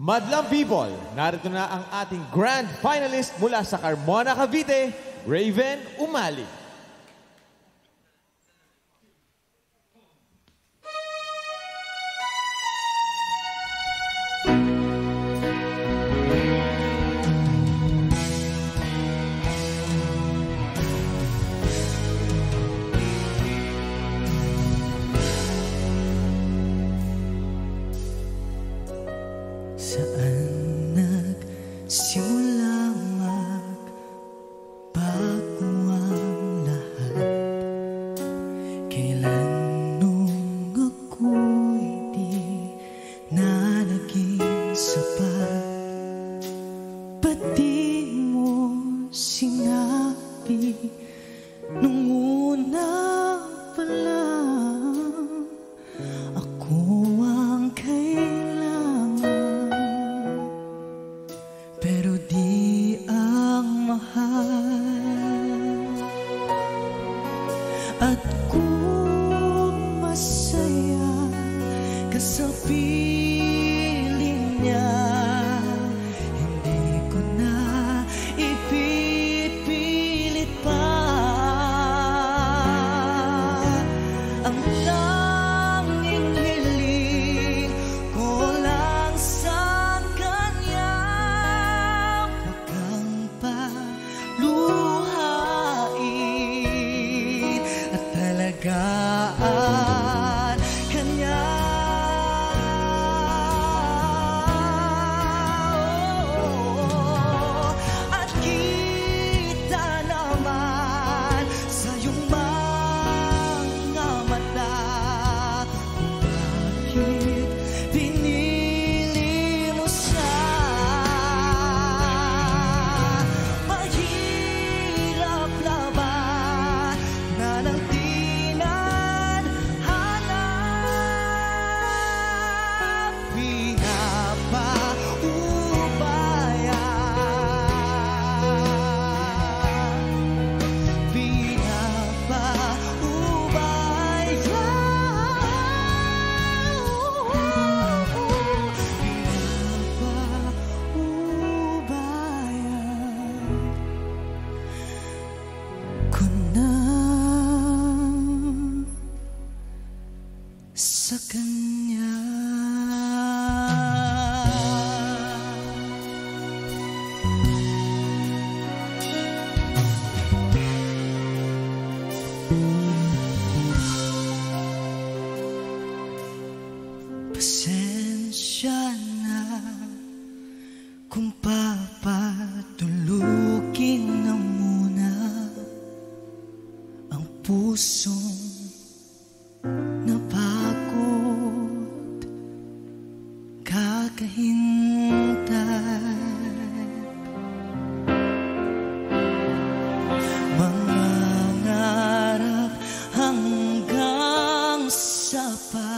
Madlang people, narito na ang ating grand finalist mula sa Carmona, Cavite, Raven Umali. Nagsimula magbago ang lahat? Kailan nung ako'y di na naging sapat? Ba't di mo sinabi At kung masaya ka sa kanya. Pasensya na kung papatulugin na muna ang pusong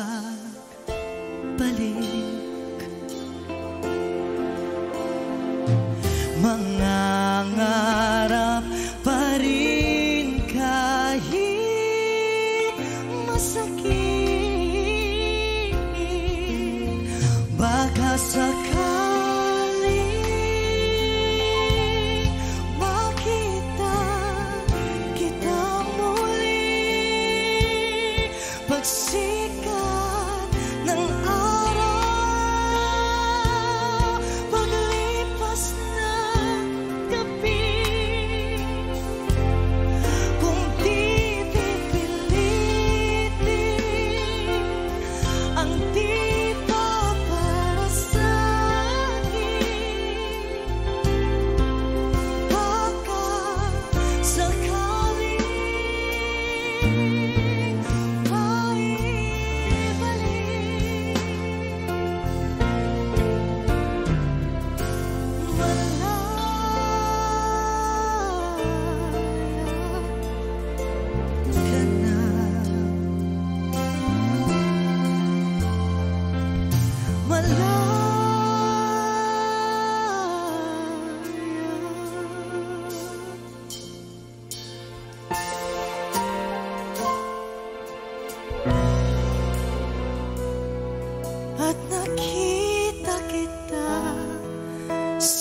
pagbalik Mangangarap pa rin kahit masakit. Baka sakali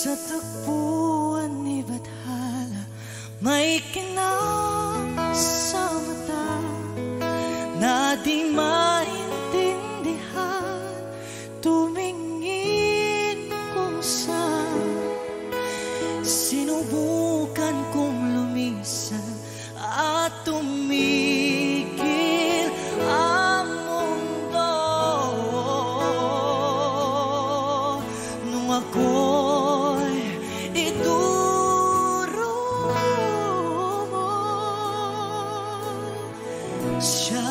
Sa takbuhan ni Bathala May kinang sa mata Na di maintindihan. Tumingin kung saan Sinubukan kong lumisan At tumingin shine.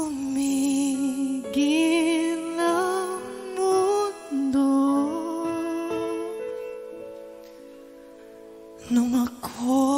Tumigil ang mundo. Nung ako